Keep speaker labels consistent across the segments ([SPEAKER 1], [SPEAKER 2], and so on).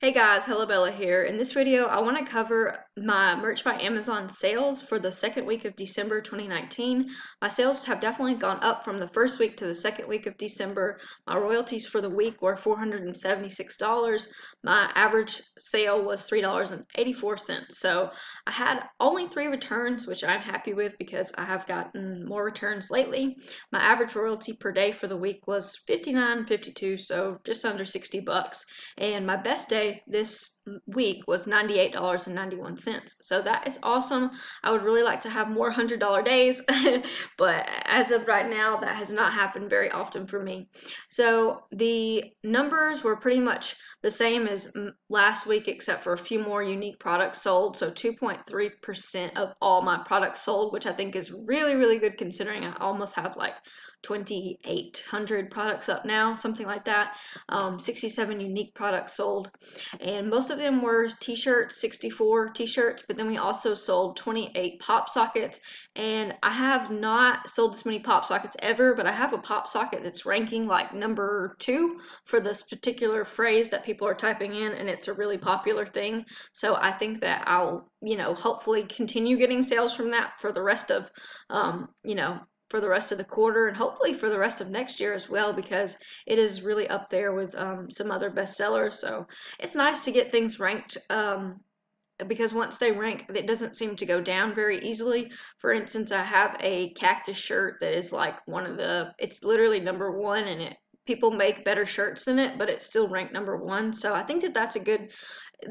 [SPEAKER 1] Hey guys, Hella Bella here. In this video, I want to cover my Merch by Amazon sales for the second week of December 2019. My sales have definitely gone up from the first week to the second week of December. My royalties for the week were $476. My average sale was $3.84. So I had only three returns, which I'm happy with because I have gotten more returns lately. My average royalty per day for the week was $59.52, so just under 60 bucks. And my best day this week was $98.91. So that is awesome. I would really like to have more $100 days, but as of right now, that has not happened very often for me. So the numbers were pretty much the same as last week, except for a few more unique products sold. So 2.3% of all my products sold, which I think is really, really good considering I almost have like 2,800 products up now, something like that. Um, 67 unique products sold, and most of them were t-shirts, 64 t-shirts, but then we also sold 28 pop sockets, and I have not sold this many pop sockets ever, but I have a pop socket that's ranking like number two for this particular phrase that people are typing in, and it's a really popular thing. So I think that I'll, you know, hopefully continue getting sales from that for the rest of, um, you know, for the rest of the quarter and hopefully for the rest of next year as well because it is really up there with um, some other bestsellers. So it's nice to get things ranked um, because once they rank, it doesn't seem to go down very easily. For instance, I have a cactus shirt that is like one of the, it's literally number one and it people make better shirts than it, but it's still ranked number one. So I think that that's a good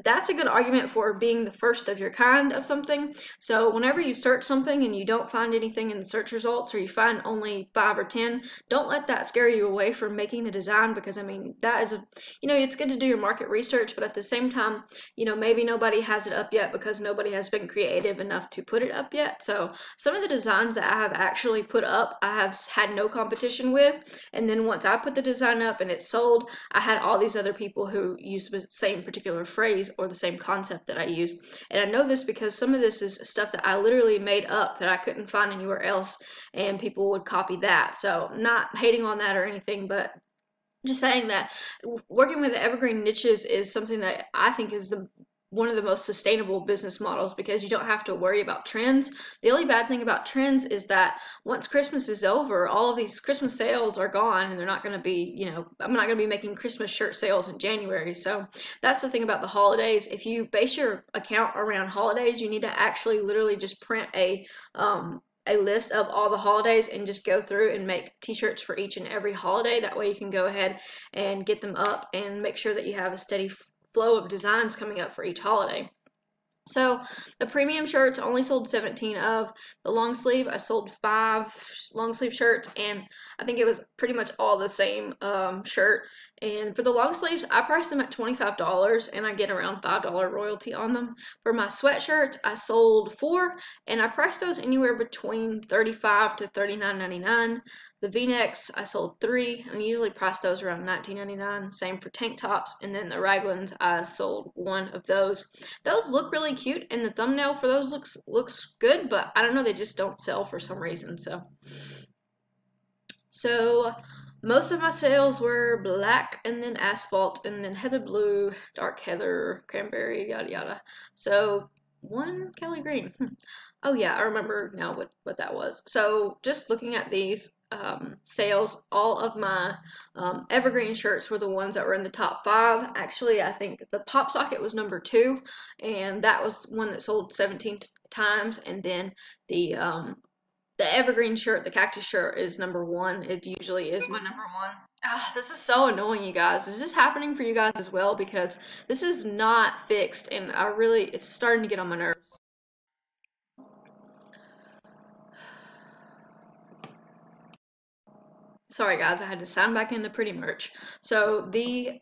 [SPEAKER 1] that's a good argument for being the first of your kind of something. So whenever you search something and you don't find anything in the search results or you find only five or ten, don't let that scare you away from making the design because I mean that is a you know it's good to do your market research, but at the same time, you know maybe nobody has it up yet because nobody has been creative enough to put it up yet. So some of the designs that I have actually put up, I have had no competition with, and then once I put the design up and it sold, I had all these other people who use the same particular phrase phrase or the same concept that I used. And I know this because some of this is stuff that I literally made up that I couldn't find anywhere else, and people would copy that. So, not hating on that or anything, but just saying that working with evergreen niches is something that I think is the one of the most sustainable business models because you don't have to worry about trends. The only bad thing about trends is that once Christmas is over, all of these Christmas sales are gone and they're not going to be, you know, I'm not going to be making Christmas shirt sales in January. So that's the thing about the holidays. If you base your account around holidays, you need to actually literally just print a, um, a list of all the holidays and just go through and make t-shirts for each and every holiday that way you can go ahead and get them up and make sure that you have a steady flow of designs coming up for each holiday. So the premium shirts only sold 17 of. The long sleeve, I sold five long sleeve shirts, and I think it was pretty much all the same um, shirt. And for the long sleeves, I priced them at $25 and I get around $5 royalty on them. For my sweatshirts, I sold four and I priced those anywhere between 35 to $39.99. The v-necks, I sold three and usually price those around $19.99. Same for tank tops. And then the raglans, I sold one of those. Those look really cute and the thumbnail for those looks looks good, but I don't know, they just don't sell for some reason. So, so most of my sales were black and then asphalt and then heather blue, dark heather, cranberry, yada yada. So one Kelly Green. Hmm. Oh yeah, I remember now what, what that was. So just looking at these um, sales, all of my um, evergreen shirts were the ones that were in the top five. Actually, I think the pop socket was number two, and that was one that sold 17 times. And then the um, the evergreen shirt, the cactus shirt, is number one. It usually is my number one. Ah, this is so annoying, you guys. Is this happening for you guys as well? Because this is not fixed, and I really, it's starting to get on my nerves. Sorry, guys, I had to sign back into Pretty Merch. So the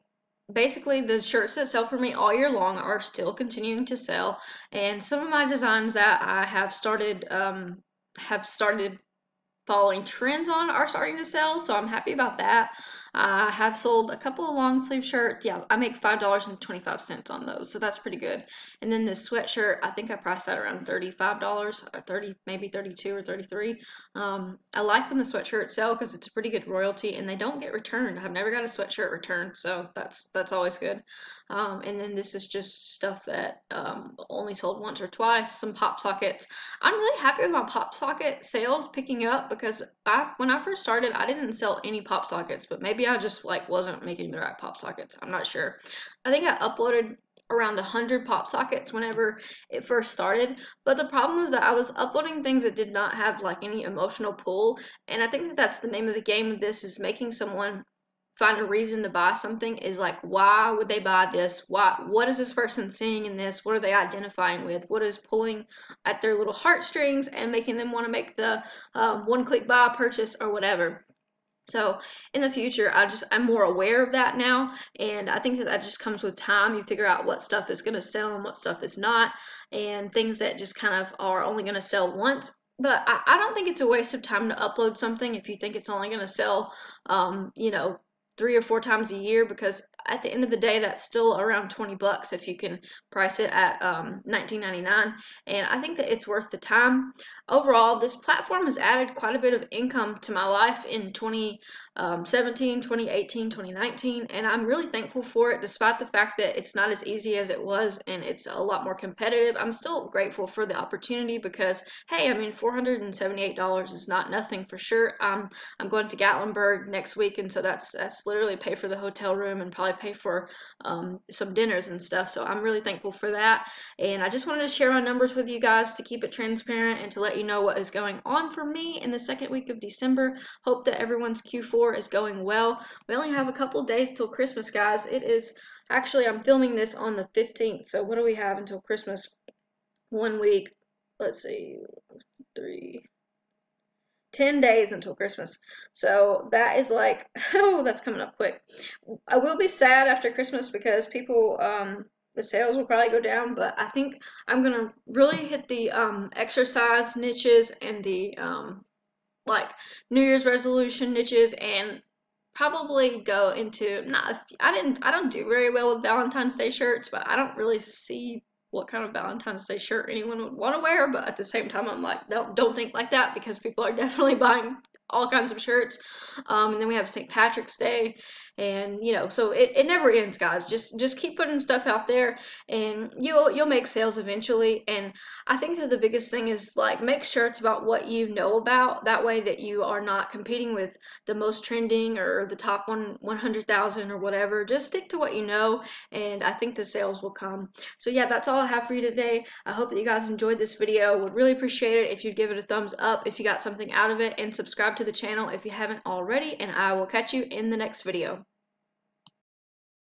[SPEAKER 1] basically the shirts that sell for me all year long are still continuing to sell, and some of my designs that I have started um, have started following trends on are starting to sell, so I'm happy about that. I have sold a couple of long sleeve shirts. Yeah, I make $5.25 on those, so that's pretty good. And then this sweatshirt, I think I priced that around $35 or 30 maybe 32 or 33 um, I like when the sweatshirts sell because it's a pretty good royalty and they don't get returned. I've never got a sweatshirt returned, so that's that's always good. Um, and then this is just stuff that um, only sold once or twice. Some pop sockets. I'm really happy with my pop socket sales picking up because I, when I first started, I didn't sell any pop sockets, but maybe I just like wasn't making the right pop sockets. I'm not sure. I think I uploaded around 100 pop sockets whenever it first started but the problem was that i was uploading things that did not have like any emotional pull and i think that that's the name of the game of this is making someone find a reason to buy something is like why would they buy this why what is this person seeing in this what are they identifying with what is pulling at their little heartstrings and making them want to make the um, one click buy purchase or whatever so in the future i just i'm more aware of that now and i think that that just comes with time. You figure out what stuff is going to sell and what stuff is not and things that just kind of are only going to sell once. But I, I, don't think it's a waste of time to upload something if you think it's only going to sell um, you know three or four times a year because at the end of the day that's still around 20 bucks if you can price it at um, 19.99 and i think that it's worth the time overall this platform has added quite a bit of income to my life in 20 um, 17, 2018, 2019, and I'm really thankful for it despite the fact that it's not as easy as it was and it's a lot more competitive. I'm still grateful for the opportunity because, hey, I mean, $478 is not nothing for sure. Um, I'm going to Gatlinburg next week, and so that's that's literally pay for the hotel room and probably pay for um, some dinners and stuff. So I'm really thankful for that. And I just wanted to share my numbers with you guys to keep it transparent and to let you know what is going on for me in the second week of December. Hope that everyone's Q4 is going well. We only have a couple days till Christmas, guys. It is actually, I'm filming this on the 15th. So, what do we have until Christmas? One week. Let's see. Three. 10 days until Christmas. So that is like, oh, that's coming up quick. I will be sad after Christmas because people, um, the sales will probably go down, but I think I'm going to really hit the um, exercise niches and the um, like New Year's resolution niches and probably go into not I didn't I don't do very well with Valentine's Day shirts, but I don't really see what kind of Valentine's Day shirt anyone would want to wear, but at the same time I'm like don't don't think like that because people are definitely buying all kinds of shirts. Um, and then we have St. Patrick's Day and you know so it, it never ends guys. Just just keep putting stuff out there and you'll you'll make sales eventually. And i think that the biggest thing is like make sure it's about what you know about. That way that you are not competing with the most trending or the top one 100000 or whatever. Just stick to what you know and i think the sales will come. So yeah that's all i have for you today. I hope that you guys enjoyed this video. Would really appreciate it if you'd give it a thumbs up if you got something out of it and subscribe to the channel if you haven't already. And i will catch you in the next video